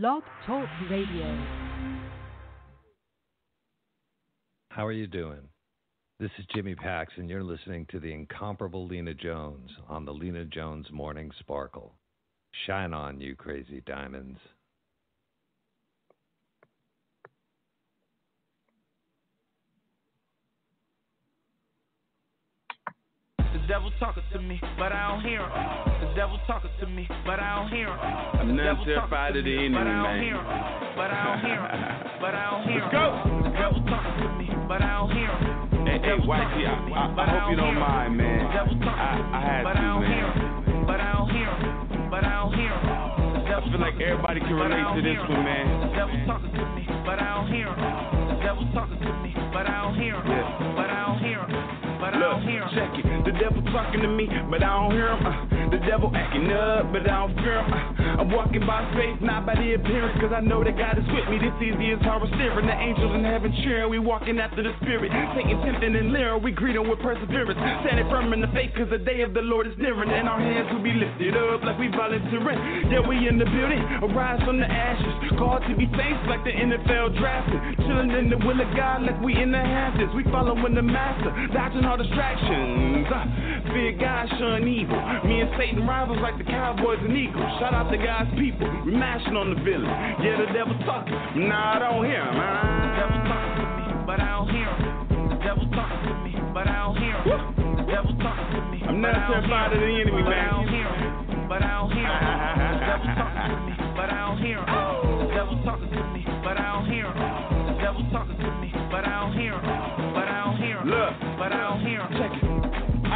Blog Talk Radio. How are you doing? This is Jimmy Pax, and you're listening to the incomparable Lina Jones on the Lina Jones Morning Sparkle. Shine on, you crazy diamonds. The devil talking to me, but I don't hear him. The devil talking to me, but I don't hear him. I'm The not devil terrified talking of the to me, enemy, but I don't man. hear him. But I don't hear him. But I don't hear him. Let's him. go. The devil talking to me, but I don't hear him. Hey, hey, YG, I, I, I hope you don't mind, man. The devil talking I, to me, I had but to, I don't hear man. him. But I don't hear him. But I don't hear him. The I devil feel like talking everybody can relate to this one, man. The devil talking to me, but I don't hear him. The devil talking to me, but I don't hear him. But I don't hear him. But I don't hear him. check it. Devil talking to me, but I don't hear him. Uh, the devil acting up, but I don't fear him. I'm walking by faith, not by the appearance, cause I know that God is with me. This easy as horror steering. The angels in heaven cheering, we walking after the spirit. Taking tempting and leering, we greet him with perseverance. Standing firm in the faith, cause the day of the Lord is nearing. And our hands will be lifted up like we volunteering. Yeah, we in the building, arise from the ashes. Called to be saints like the NFL drafted. Chilling in the will of God like we in the Hamptons. We following the master, dodging all distractions. Uh, fear God, shun evil. Me and Satan rivals like the Cowboys and Eagles. Shout out to God's people, we mashing on the villain. Yeah, the devil talking, nah, I don't hear him. The devil talking to me, but I don't hear him. The devil talking to me, but I don't hear him. The devil talking to me, I'm not I terrified of the enemy, but man. I don't hear him. But I don't hear him. The devil talking to me, but I don't hear him. The devil talking to me, but I don't hear him.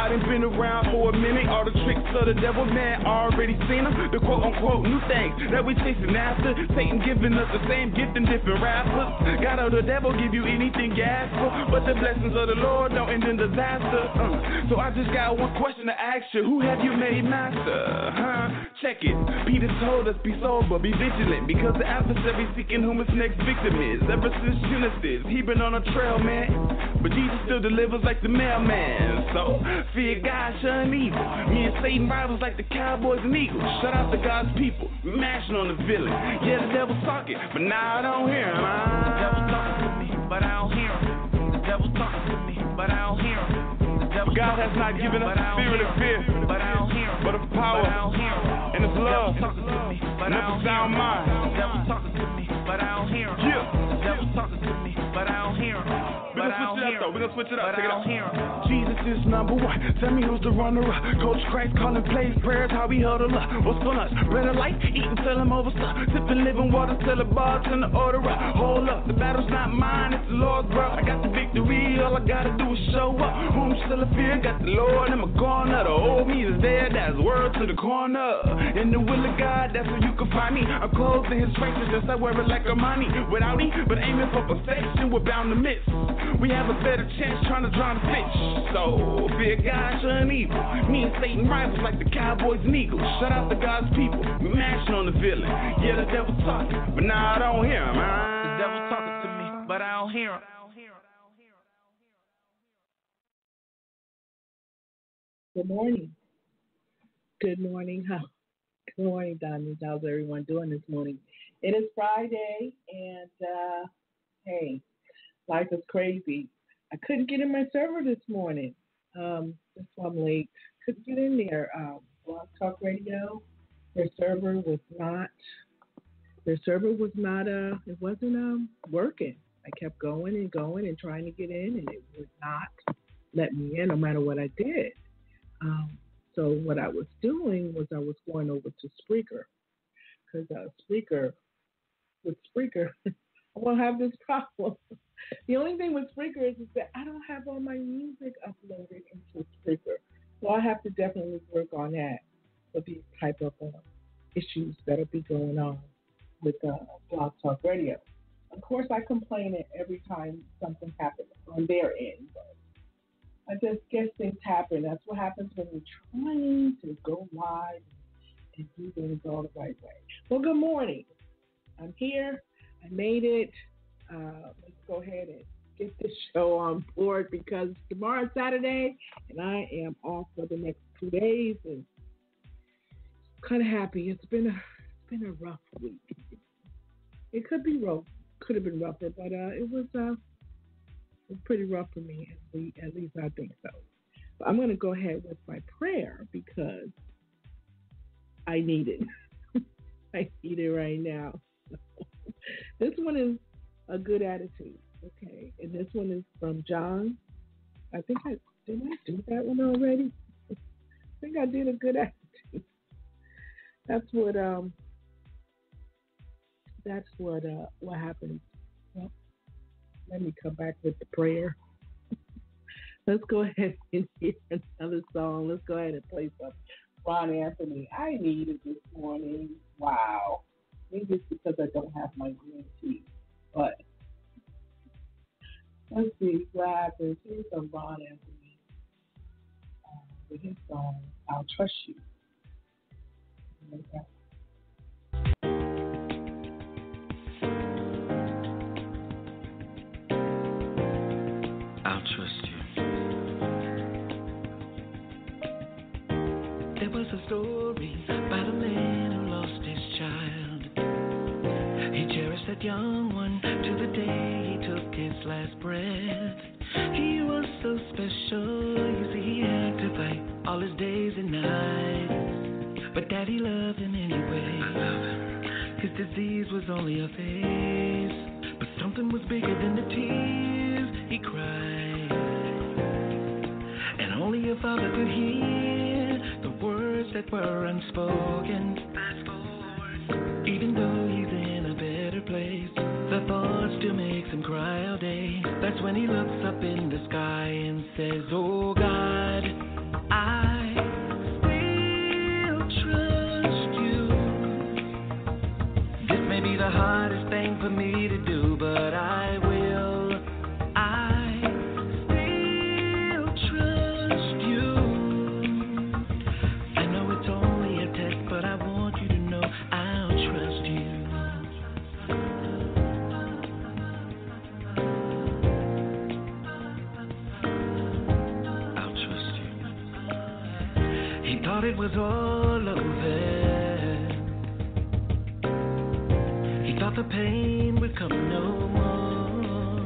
I done been around for a minute. All the tricks of the devil, man, already seen them. The quote unquote new things that we chasing after. Satan giving us the same gift in different wrappers. God or the devil give you anything you ask for. But the blessings of the Lord don't end in disaster. Uh, so I just got one question to ask you. Who have you made master? Huh? Check it. Peter told us be sober, be vigilant. Because the adversary seeking whom his next victim is. Ever since Genesis, he been on a trail, man. But Jesus still delivers like the mailman. So, fear God, shun evil. Me and Satan rivals like the Cowboys and Eagles. Shout out to God's people, mashing on the villain. Yeah, the devil's talking, but now I don't hear him. The devil talking to me, but I don't hear him. The devil talking to me, but I don't hear him. The God has not given us but a I don't spirit of fear, But I don't hear him. but of power But I don't hear him. and of The love. talking to me, but I don't hear sound him. mind. The it up hear though. We gonna switch it up. But Check I it don't hear him. Jesus is number one. Tell me who's the runner up. Coach Christ calling plays, prayers, how we huddle up. What's for lunch? Bread and light, eating, tell him over stuff. Sipping living water, tell the bartender order up. Hold up, the battle's not mine, it's the Lord's, bro. I got the victory, all I gotta do is show up. Whom still a fear, got the Lord in my corner. The old me is there, that's word to the corner. In the will of God, that's where you can find me. I'm clothed in his righteousness, I wear it like a money. Without me, but aiming for perfection, we're bound to miss. We have a better chance trying to drown a fish. So, fear God, shun evil. Me and Satan rivals like the Cowboys and Eagles. Shout out to God's people, we mashing on the villain. Yeah, the devil's talking, but now I don't hear him. The devil talking to me, but I don't hear him. Good morning. Good morning. How? Good morning, Diamonds. How's everyone doing this morning? It is Friday, and uh, hey, life is crazy. I couldn't get in my server this morning. Um, that's why I'm late. Couldn't get in there. Um, Blog Talk Radio, their server was not. Their server was not. Uh, it wasn't um working. I kept going and going and trying to get in, and it would not let me in, no matter what I did. Um, so what I was doing was I was going over to Spreaker because uh, Spreaker, with Spreaker, I won't have this problem. The only thing with Spreaker is, is that I don't have all my music uploaded into Spreaker, so I have to definitely work on that for these type of uh, issues that'll be going on with uh, Blog Talk Radio. Of course, I complain it every time something happens on their end, but I just guess things happen. That's what happens when you're trying to go live and do things all the right way. Well, good morning. I'm here. I made it. Uh, let's go ahead and get this show on board because tomorrow is Saturday and I am off for the next two days and kind of happy. It's been a it's been a rough week. It could be rough, could have been rougher, but uh, it was uh, it was pretty rough for me. At least, at least I think so. But I'm going to go ahead with my prayer because I need it. I need it right now. this one is a good attitude. Okay, and this one is from John. I think I did I do that one already. I think I did a good attitude. That's what um. That's what uh what happened. Well, let me come back with the prayer. Let's go ahead and hear another song. Let's go ahead and play some Ron Anthony. I need it this morning. Wow. Maybe it's because I don't have my green tea. But let's see what happens. Here's some Ron Anthony uh, with his song, I'll Trust You. I'll trust you. There was a story about a man who lost his child. He cherished that young one to the day he took his last breath. He was so special, you see, he had to fight all his days and nights. But daddy loved him anyway. His disease was only a phase, but something was bigger than the tears he cried. And only a father could hear the words that were unspoken. Even though he's place, the thought still makes him cry all day. That's when he looks up in the sky and says, Oh God, I will trust you. This may be the hardest thing for me to pain would come no more.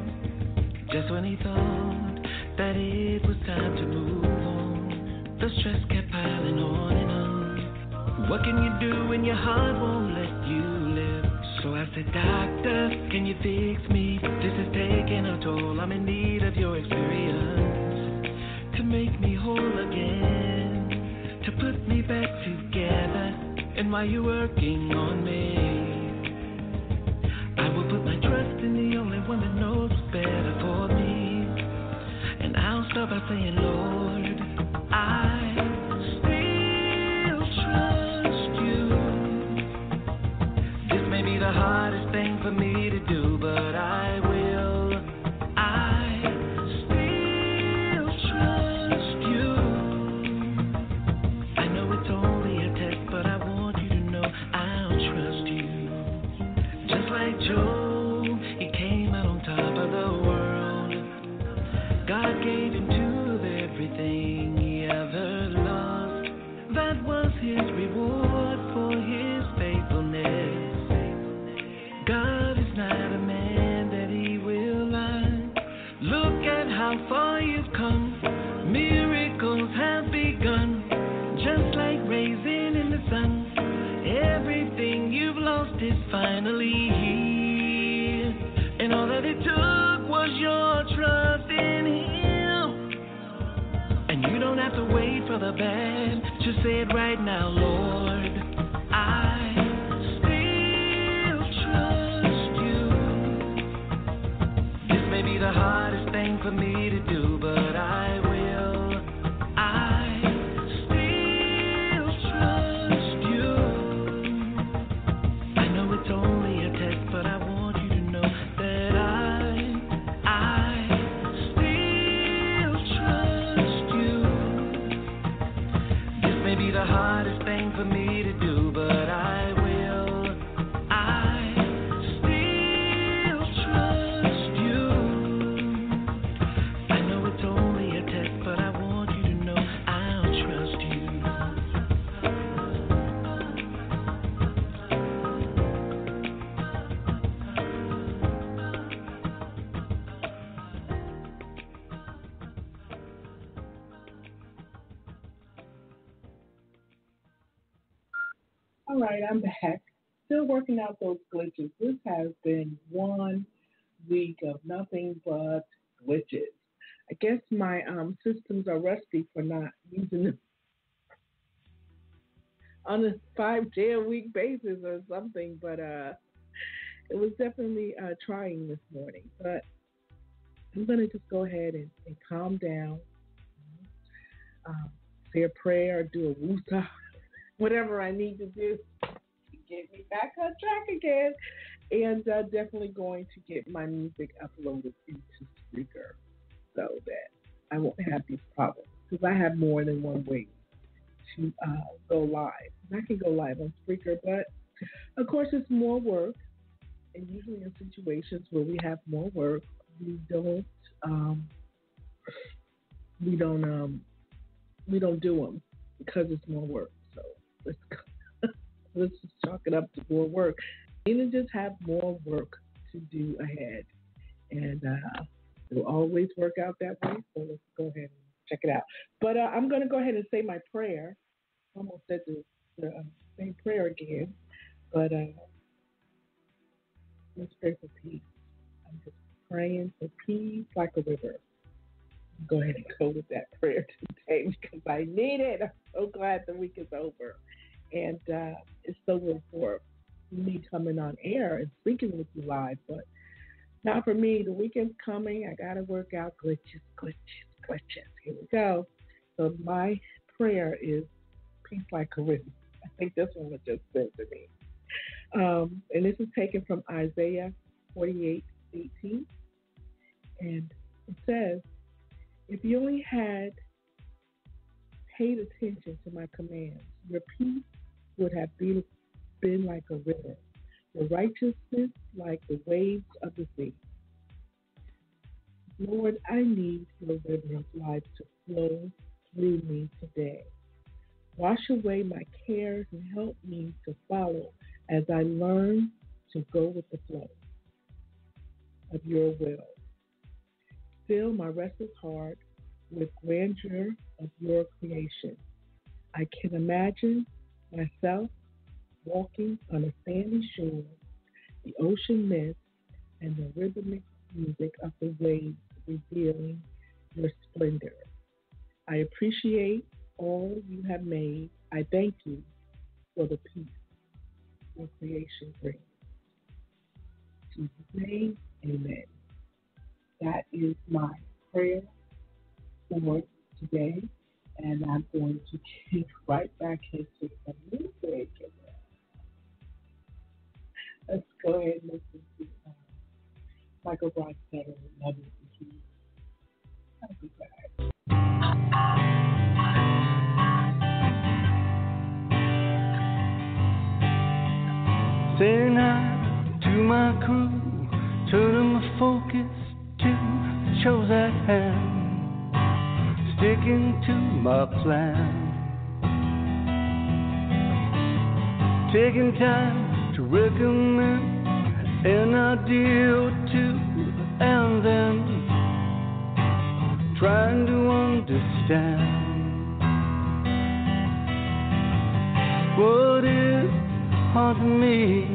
Just when he thought that it was time to move on, the stress kept piling on and on. What can you do when your heart won't let you live? So I said, Doctor, can you fix me? This is taking a toll. I'm in need of your experience to make me whole again, to put me back together. And why you're working on me, sun. Everything you've lost is finally here. And all that it took was your trust in him. And you don't have to wait for the bad. Just say it right now, Lord. Still working out those glitches. This has been one week of nothing but glitches. I guess my um, systems are rusty for not using them on a five day a week basis or something. But uh, it was definitely uh, trying this morning. But I'm going to just go ahead and, and calm down, um, say a prayer, do a woosah, whatever I need to do get me back on track again. And uh, definitely going to get my music uploaded into Spreaker so that I won't have these problems because I have more than one way to uh, go live. I can go live on Spreaker, but of course it's more work. And usually in situations where we have more work, we don't um, we don't um, we don't do them because it's more work. So let's let's just chalk it up to more work. And just have more work to do ahead, and uh, it'll always work out that way. So let's go ahead and check it out. But uh, I'm going to go ahead and say my prayer. I almost said the, the uh, same prayer again, but uh, let's pray for peace. I'm just praying for peace like a river. Go ahead and go with that prayer today because I need it. I'm so glad the week is over. And uh, it's good for me coming on air and speaking with you live. But not for me. The weekend's coming. I got to work out glitches, glitches, glitches. Here we go. So my prayer is peace like a river. I think this one was just sent to me. Um, and this is taken from Isaiah 48 18. And it says, If you only had paid attention to my commands, your peace would have been, been like a river, your righteousness like the waves of the sea. Lord, I need your river of life to flow through me today. Wash away my cares and help me to follow as I learn to go with the flow of your will. Fill my restless heart with grandeur of your creation. I can imagine myself walking on a sandy shore, the ocean mist, and the rhythmic music of the waves revealing your splendor. I appreciate all you have made. I thank you for the peace your creation brings. In Jesus' name, amen. That is my prayer for today. And I'm going to kick right back into some music. Let's go ahead and listen to uh, Michael and Loving the Keys. I'll be back. Saying hi to my crew, turning my focus to the chores at hand, sticking to my plan. Taking time to recommend an idea or two, and then trying to understand what is hard to me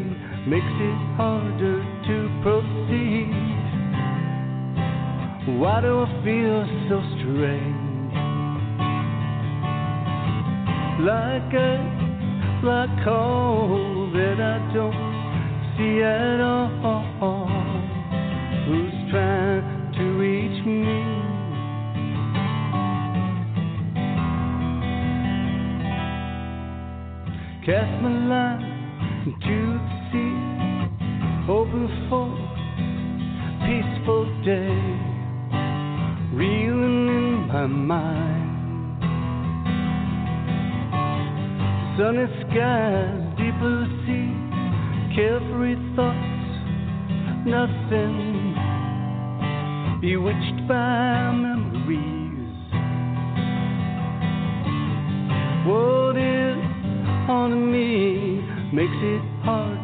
makes it harder to proceed. Why do I feel so strange? Like a black hole that I don't see at all. Who's trying to reach me? Cast my line into the sea, hoping for peaceful day, reeling in my mind. Sunny skies, deep blue sea, carefree thoughts, nothing bewitched by memories. What is haunting me makes it hard